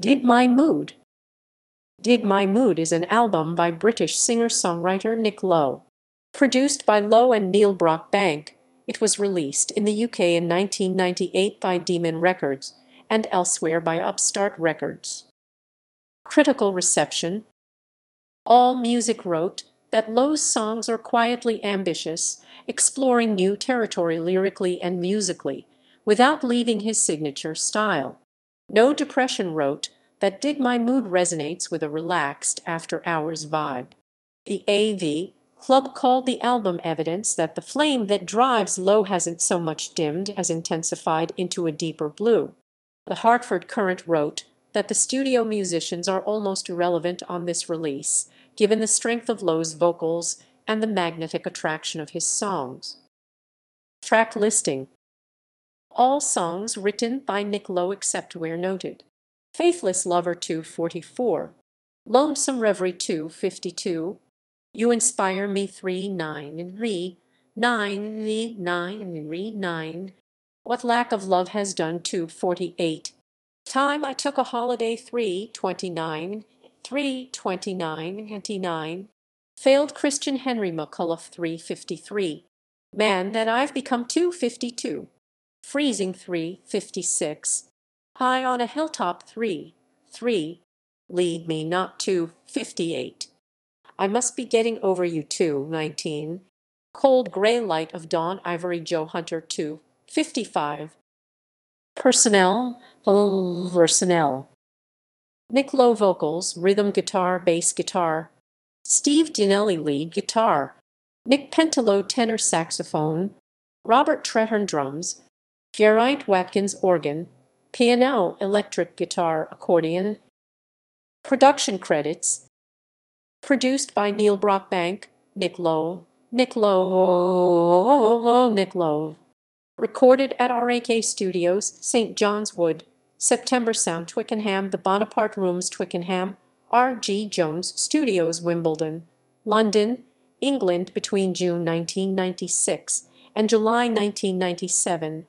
Dig My Mood Dig My Mood is an album by British singer-songwriter Nick Lowe. Produced by Lowe and Neil Brockbank, it was released in the UK in 1998 by Demon Records and elsewhere by Upstart Records. Critical reception AllMusic wrote that Lowe's songs are quietly ambitious, exploring new territory lyrically and musically, without leaving his signature style. No Depression wrote that Dig My Mood resonates with a relaxed after-hours vibe. The AV Club called the album evidence that the flame that drives Lowe hasn't so much dimmed as intensified into a deeper blue. The Hartford Courant wrote that the studio musicians are almost irrelevant on this release, given the strength of Lowe's vocals and the magnetic attraction of his songs. Track listing All songs written by Nick Lowe except where noted. Faithless Lover 244, Lonesome Reverie 252, You Inspire Me 3 9 re 9 9 re 9, What Lack of Love Has Done 248, Time I Took a Holiday 329, 329 29, Failed Christian Henry McCullough 353, Man That I've Become 252, Freezing 356, High on a Hilltop 3 3, Lead Me Not to, 58. I Must Be Getting Over You 2 19, Cold Gray Light of Dawn Ivory Joe Hunter 2 55, Personnel Personnel Nick Lowe vocals, rhythm guitar, bass guitar. Steve Donnelly lead guitar. Nick Pentelow tenor saxophone. Robert Treherne drums. Geraint Watkins organ. Piano, electric guitar, accordion. Production credits. Produced by Neil Brockbank, Nick Lowe, Nick Lowe, Nick Lowe. Recorded at RAK Studios, St. John's Wood. September Sound Twickenham The Bonaparte Rooms Twickenham R. G. Jones Studios Wimbledon London England between June 1996 and July 1997